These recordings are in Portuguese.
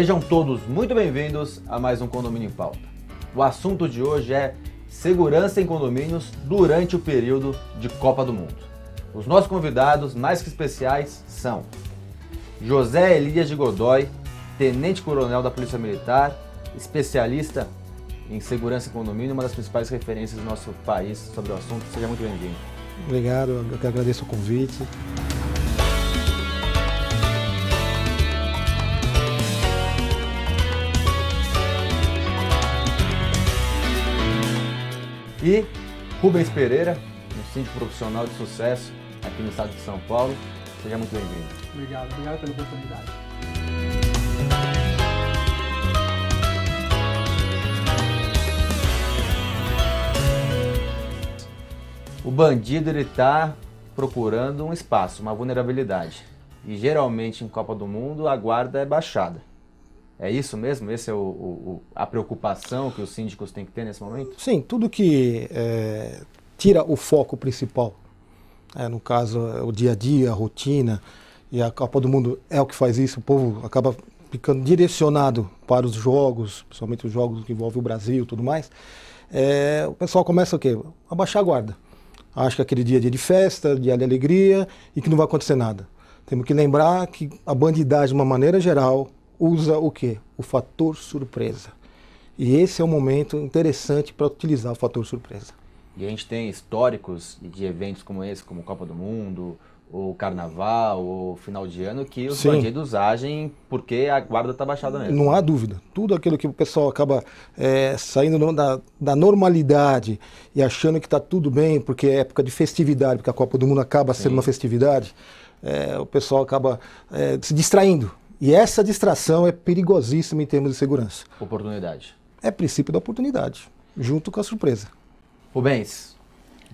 Sejam todos muito bem-vindos a mais um Condomínio em Pauta. O assunto de hoje é segurança em condomínios durante o período de Copa do Mundo. Os nossos convidados mais que especiais são José Elias de Godoy, tenente-coronel da Polícia Militar, especialista em segurança em condomínio, uma das principais referências do nosso país sobre o assunto. Seja muito bem-vindo. Obrigado, eu que agradeço o convite. E Rubens Pereira, um síndico profissional de sucesso aqui no estado de São Paulo. Seja muito bem-vindo. Obrigado, obrigado pela oportunidade. O bandido ele está procurando um espaço, uma vulnerabilidade. E geralmente em Copa do Mundo a guarda é baixada. É isso mesmo? Essa é o, o, a preocupação que os síndicos têm que ter nesse momento? Sim, tudo que é, tira o foco principal, é, no caso é o dia a dia, a rotina, e a Copa do Mundo é o que faz isso, o povo acaba ficando direcionado para os jogos, principalmente os jogos que envolvem o Brasil e tudo mais, é, o pessoal começa o quê? A baixar a guarda. Acha que aquele dia é dia de festa, dia de alegria e que não vai acontecer nada. Temos que lembrar que a bandidagem, de uma maneira geral, usa o quê? O fator surpresa. E esse é um momento interessante para utilizar o fator surpresa. E a gente tem históricos de eventos como esse, como Copa do Mundo, ou Carnaval, ou final de ano, que os Sim. bandidos agem porque a guarda está baixada mesmo. Não há dúvida. Tudo aquilo que o pessoal acaba é, saindo da, da, normalidade e achando que está tudo bem, porque é época de festividade, porque a Copa do Mundo acaba Sim. sendo uma festividade, é, o pessoal acaba é, se distraindo. E essa distração é perigosíssima em termos de segurança. Oportunidade. É princípio da oportunidade, junto com a surpresa. Rubens,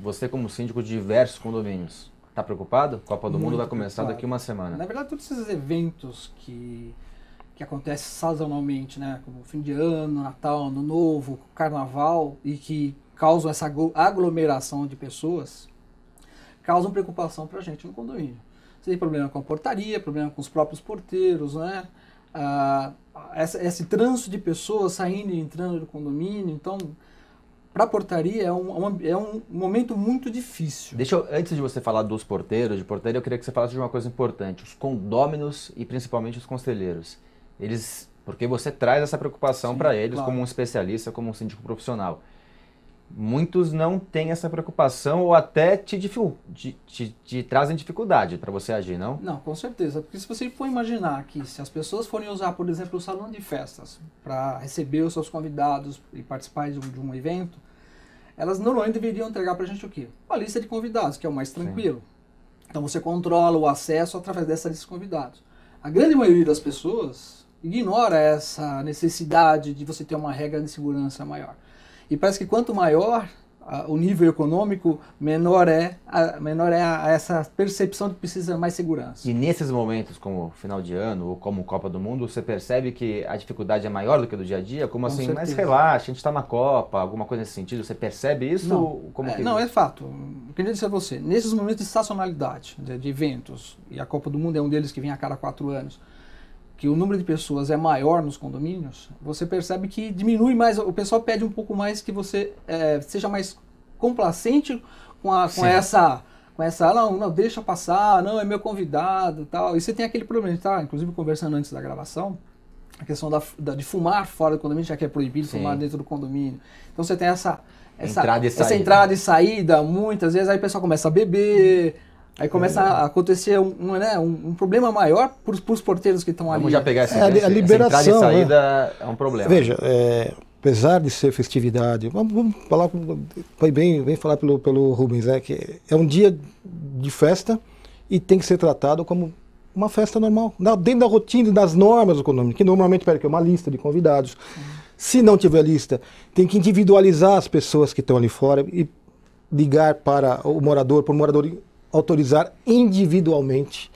você como síndico de diversos condomínios, está preocupado? Copa do Muito Mundo vai começar daqui uma semana. Na verdade, todos esses eventos que, que acontecem sazonalmente, né, como fim de ano, Natal, Ano Novo, Carnaval, e que causam essa aglomeração de pessoas, causam preocupação para a gente no condomínio. Você tem problema com a portaria, problema com os próprios porteiros, né? Ah, essa, esse trânsito de pessoas saindo e entrando do condomínio. Então, para a portaria é um, é um momento muito difícil. Deixa eu, antes de você falar dos porteiros, de portaria, eu queria que você falasse de uma coisa importante. Os condôminos e principalmente os conselheiros. Eles, porque você traz essa preocupação para eles claro. como um especialista, como um síndico profissional muitos não têm essa preocupação ou até te, te, te, te trazem dificuldade para você agir, não? Não, com certeza. Porque se você for imaginar que se as pessoas forem usar, por exemplo, o salão de festas para receber os seus convidados e participar de um, de um evento, elas normalmente deveriam entregar para a gente o quê? Uma lista de convidados, que é o mais tranquilo. Sim. Então você controla o acesso através dessa lista de convidados. A grande maioria das pessoas ignora essa necessidade de você ter uma regra de segurança maior. E parece que quanto maior a, o nível econômico, menor é, a, menor é a, essa percepção de que precisa mais segurança. E nesses momentos, como final de ano ou como Copa do Mundo, você percebe que a dificuldade é maior do que do dia a dia? Como Com assim, certeza. mas relaxa, a gente está na Copa, alguma coisa nesse sentido? Você percebe isso? Não, como é, não é fato. O que eu disse a você, nesses momentos de estacionalidade, de, de eventos, e a Copa do Mundo é um deles que vem a cada quatro anos, que o número de pessoas é maior nos condomínios, você percebe que diminui mais, o pessoal pede um pouco mais que você é, seja mais complacente com, a, com essa com essa, não, não, deixa passar, não, é meu convidado tal. E você tem aquele problema, tá? Inclusive conversando antes da gravação, a questão da, da de fumar fora do condomínio, já que é proibido Sim. fumar dentro do condomínio. Então você tem essa, essa entrada, essa entrada e saída, muitas vezes aí o pessoal começa a beber, Aí começa a acontecer um, né, um, um problema maior para os porteiros que estão ali. Vamos já pegar essa, é, a liberação, essa entrada e saída né? é um problema. Veja, é, apesar de ser festividade, vamos, vamos falar, foi bem, bem falar pelo, pelo Rubens, né, que é um dia de festa e tem que ser tratado como uma festa normal, dentro da rotina, das normas condomínio, que normalmente pera, que é uma lista de convidados. Uhum. Se não tiver lista, tem que individualizar as pessoas que estão ali fora e ligar para o morador, para o morador autorizar individualmente,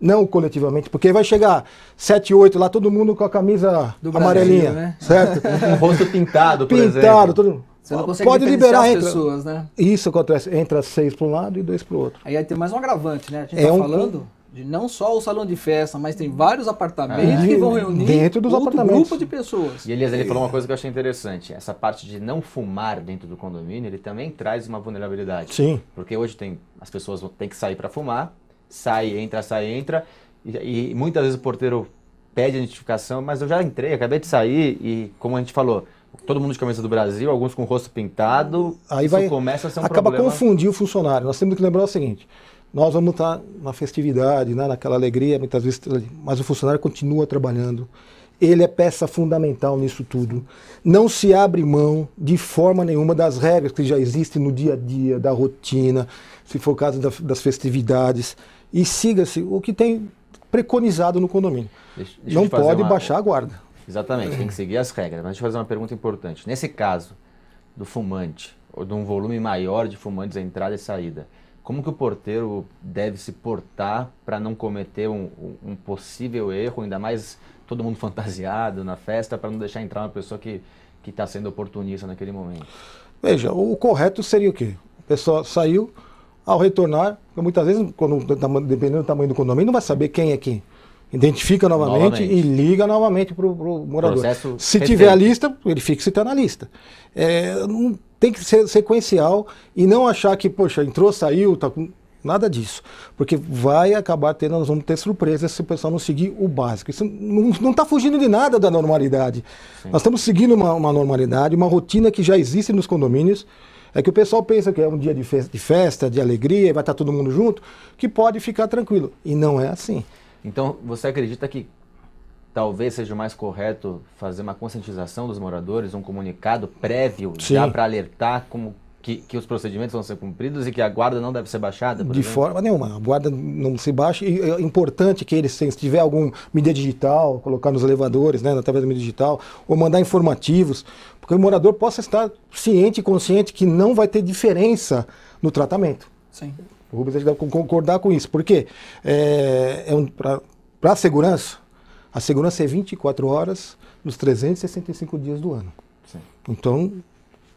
não coletivamente, porque vai chegar 7, 8 lá, todo mundo com a camisa Do amarelinha, né? certo? Com o rosto pintado, por pintado, exemplo. Todo... Você não consegue Pode liberar as entra... pessoas, né? Isso acontece, entra seis para um lado e dois para o outro. Aí tem mais um agravante, né? A gente está é um... falando não só o salão de festa, mas tem vários apartamentos É. que vão reunir Dentro dos outro apartamentos. grupo de pessoas. E Elias, ele falou uma coisa que eu achei interessante. Essa parte de não fumar dentro do condomínio, ele também traz uma vulnerabilidade. Sim. Porque hoje tem as pessoas têm que sair para fumar, sai, entra, sai, entra, e, e muitas vezes o porteiro pede identificação, mas eu já entrei, acabei de sair e como a gente falou, todo mundo de camisa do Brasil, alguns com o rosto pintado, Aí isso vai começa a ser um acaba problema. confundir o funcionário. Nós temos que lembrar o seguinte: nós vamos estar na festividade, né, naquela alegria, muitas vezes, mas o funcionário continua trabalhando. Ele é peça fundamental nisso tudo. Não se abre mão de forma nenhuma das regras que já existem no dia a dia, da rotina, se for o caso da- das festividades. E siga-se o que tem preconizado no condomínio. Deixa- deixa Não pode uma- baixar a guarda. Exatamente, tem que seguir as regras. Mas deixa eu fazer uma pergunta importante. Nesse caso do fumante, ou de um volume maior de fumantes entrada e saída, como que o porteiro deve se portar para não cometer um, um- possível erro, ainda mais todo mundo fantasiado na festa, para não deixar entrar uma pessoa que que está sendo oportunista naquele momento? Veja, o correto seria o quê? A pessoa saiu, ao retornar, muitas vezes, quando, dependendo do tamanho do condomínio, não vai saber quem é quem. Identifica novamente, Novamente. e liga novamente para o morador. Processo Se tiver a lista, verifique se está na lista. É, não- tem que ser sequencial e não achar que, poxa, entrou, saiu, tá com. Nada disso. Porque vai acabar tendo, nós vamos ter surpresas se o pessoal não seguir o básico. Isso não está fugindo de nada da normalidade. Nós estamos seguindo uma, uma normalidade, uma rotina que já existe nos condomínios. É que o pessoal pensa que é um dia de festa, de, festa, de alegria, e vai estar todo mundo junto, que pode ficar tranquilo. E não é assim. Então, você acredita que talvez seja mais correto fazer uma conscientização dos moradores, um comunicado prévio, já Sim. para alertar como que, que os procedimentos vão ser cumpridos e que a guarda não deve ser baixada? por De exemplo? forma nenhuma. A guarda não se baixa. E é importante que eles, tenham, se tiver algum mídia digital, colocar nos elevadores, né, através da mídia digital, ou mandar informativos, porque o morador possa estar ciente e consciente que não vai ter diferença no tratamento. Sim. O Rubens deve con- concordar com isso. Porque é, é um, para a segurança, a segurança é 24 horas nos 365 dias do ano. Sim. Então,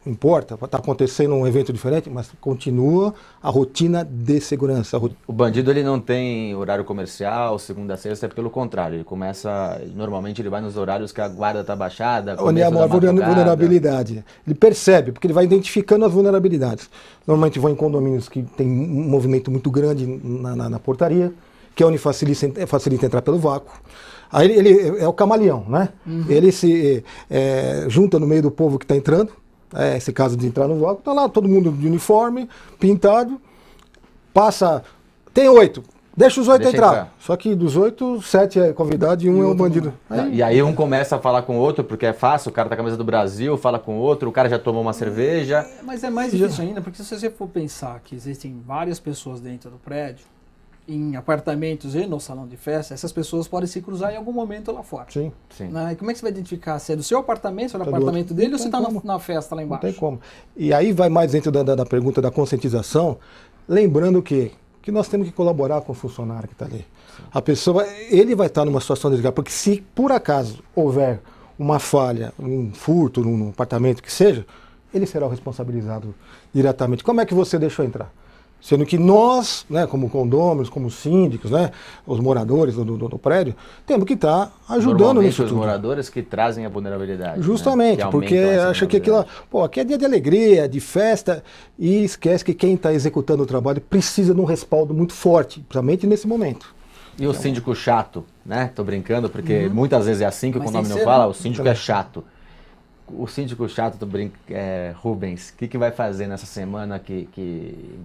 importa, está acontecendo um evento diferente, mas continua a rotina de segurança. O bandido ele não tem horário comercial, segunda a sexta, é pelo contrário. Ele começa, normalmente ele vai nos horários que a guarda está baixada. Onde é a maior vulnerabilidade. Ele percebe, porque ele vai identificando as vulnerabilidades. Normalmente vão em condomínios que tem um movimento muito grande na, na- na portaria, que é onde facilita, facilita entrar pelo vácuo. Aí ele, ele é o camaleão, né? Ele se é, junta no meio do povo que está entrando, é, esse caso de entrar no vácuo, tá lá todo mundo de uniforme, pintado, passa. Tem oito. Deixa os oito Deixa entrar. entrar. Só que dos oito, sete é convidado e um é o bandido. Não, E aí um começa a falar com o outro, porque é fácil, o cara tá com a camisa do Brasil, fala com o outro, o cara já tomou uma cerveja. Mas é mais difícil ainda, porque se você for pensar que existem várias pessoas dentro do prédio, em apartamentos e no salão de festa, essas pessoas podem se cruzar em algum momento lá fora. Sim. Sim. Né? E como é que você vai identificar se é do seu apartamento, se é do Tá do apartamento outro? dele, Não ou se está na, na festa lá Não embaixo? tem como. E aí vai mais dentro da, da- da pergunta da conscientização, lembrando que, que nós temos que colaborar com o funcionário que está ali. A pessoa, ele vai estar numa situação delicada, porque se por acaso houver uma falha, um furto num apartamento que seja, ele será o responsabilizado diretamente. Como é que você deixou entrar? Sendo que nós, né, como condôminos, como síndicos, né, os moradores do, do- do prédio, temos que estar ajudando Normalmente nisso os tudo. moradores que trazem a vulnerabilidade. né? Justamente, Que porque acha que aquilo, pô, aqui é dia de alegria, de festa, e esquece que quem está executando o trabalho precisa de um respaldo muito forte, principalmente nesse momento. E o síndico chato, né? Tô brincando, porque muitas vezes é assim que o Mas condomínio fala, né? o síndico é chato. O síndico chato, tô brin... é, Rubens, o que, que vai fazer nessa semana que, que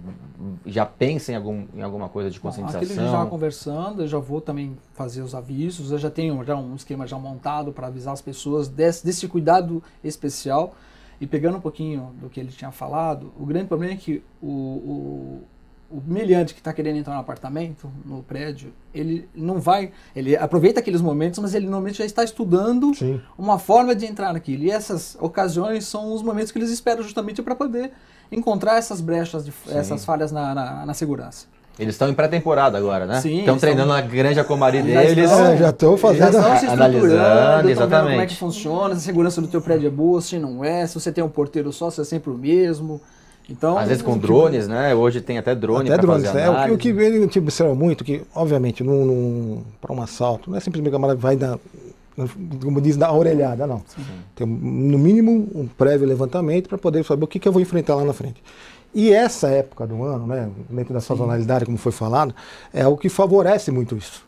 já pensa em, algum, em alguma coisa de Bom, aquilo que a gente já conscientização? conversando, eu já vou também fazer os avisos, eu já tenho já um esquema já montado para avisar as pessoas desse, desse cuidado especial. E pegando um pouquinho do que ele tinha falado, o grande problema é que o, o, o meliante que está querendo entrar no apartamento, no prédio, ele não vai. Ele aproveita aqueles momentos, mas ele normalmente já está estudando Sim. uma forma de entrar naquilo. E essas ocasiões são os momentos que eles esperam justamente para poder encontrar essas brechas, de, essas falhas na, na, na segurança. Eles estão em pré-temporada agora, né? Sim, Estão treinando estão- na grande Acomari Já deles. estão- É, já estão fazendo- Já estão se Analisando, vendo como é exatamente. que funciona, se a segurança do teu prédio é boa, se não é, se você tem um porteiro só, se é sempre o mesmo. Então, Às vezes com drones, né? Hoje tem até drone Até drones. fazer É, o que, o análise. que gente observa muito, que obviamente para um assalto, não é simplesmente que a camarada vai dar, como diz, dar a orelhada, não. Tem no mínimo um prévio levantamento para poder saber o que, que eu vou enfrentar lá na frente. E essa época do ano, né, dentro da sazonalidade, como foi falado, é o que favorece muito isso.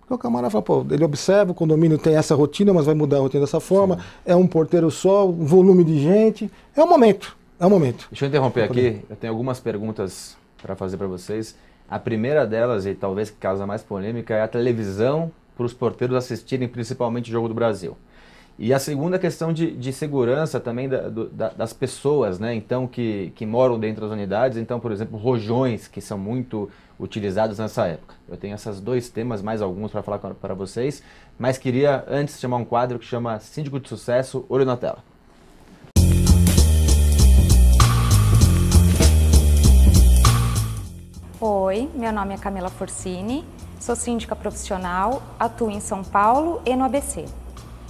Porque o camarada fala, pô, ele observa, o condomínio tem essa rotina, mas vai mudar a rotina dessa forma, é um porteiro só, um volume de gente, é o momento, é o momento. Deixa eu interromper aqui, eu tenho algumas perguntas para fazer para vocês. A primeira delas, e talvez que causa mais polêmica, é a televisão para os porteiros assistirem principalmente o Jogo do Brasil. E a segunda questão de, de segurança também da- do- da- das pessoas, né? Então, que, que moram dentro das unidades. Então, por exemplo, rojões, que são muito utilizados nessa época. Eu tenho esses dois temas, mais alguns para falar para vocês, mas queria antes chamar um quadro que chama Síndico de Sucesso, Olho na Tela. Oi, meu nome é Camila Forcini, sou síndica profissional, atuo em São Paulo e no ABC.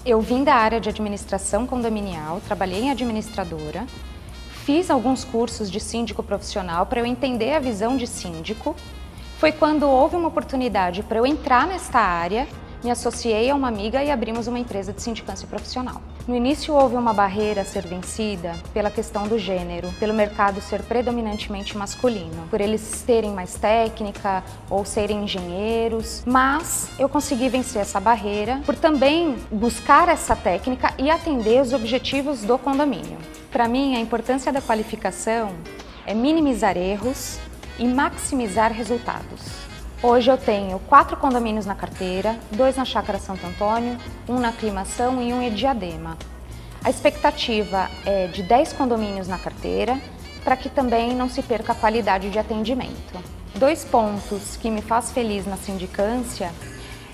Eu vim da área de administração condominial, trabalhei em administradora, fiz alguns cursos de síndico profissional para eu entender a visão de síndico. Foi quando houve uma oportunidade para eu entrar nesta área, me associei a uma amiga e abrimos uma empresa de sindicância profissional. No início houve uma barreira a ser vencida pela questão do gênero, pelo mercado ser predominantemente masculino, por eles terem mais técnica ou serem engenheiros, mas eu consegui vencer essa barreira por também buscar essa técnica e atender os objetivos do condomínio. Para mim, a importância da qualificação é minimizar erros e maximizar resultados. Hoje eu tenho quatro condomínios na carteira, dois na Chácara Santo Antônio, um na Aclimação e um em Diadema. A expectativa é de 10 condomínios na carteira, para que também não se perca a qualidade de atendimento. Dois pontos que me faz feliz na sindicância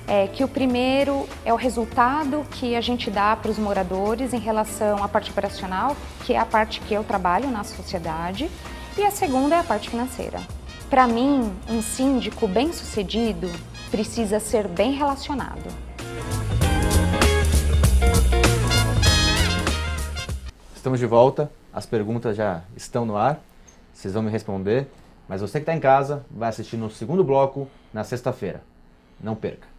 é que o primeiro é o resultado que a gente dá para os moradores em relação à parte operacional, que é a parte que eu trabalho na sociedade, e a segunda é a parte financeira. Para mim, um síndico bem-sucedido precisa ser bem relacionado. Estamos de volta, as perguntas já estão no ar, vocês vão me responder, mas você que está em casa vai assistir no segundo bloco na sexta-feira. Não perca!